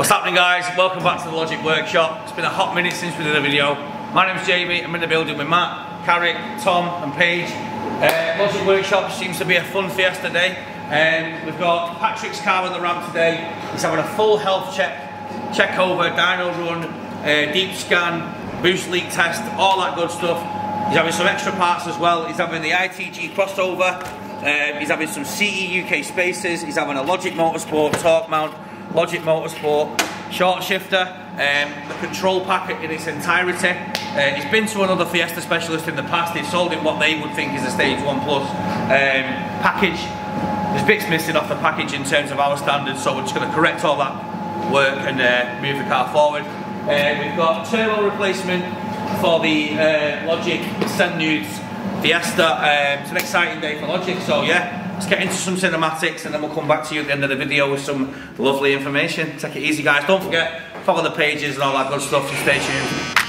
What's happening guys? Welcome back to the Logic Workshop. It's been a hot minute since we did a video. My name's Jamie, I'm in the building with Matt, Carrick, Tom and Paige. Uh, Logic Workshop seems to be a fun fiesta day. Um, we've got Patrick's car on the ramp today. He's having a full health check, check over, dyno run, uh, deep scan, boost leak test, all that good stuff. He's having some extra parts as well. He's having the ITG crossover. Um, he's having some CE UK spacers. He's having a Logic Motorsport torque mount Logic Motorsport short shifter, um, the control packet in its entirety. Uh, he's been to another Fiesta specialist in the past, they've sold him what they would think is a Stage 1 Plus um, package. There's bits missing off the package in terms of our standards, so we're just going to correct all that work and uh, move the car forward. Uh, we've got turbo replacement for the uh, Logic Nudes Fiesta. Um, it's an exciting day for Logic, so yeah, let's get into some cinematics and then we'll come back to you at the end of the video with some lovely information. Take it easy guys, don't forget, follow the pages and all that good stuff, and stay tuned.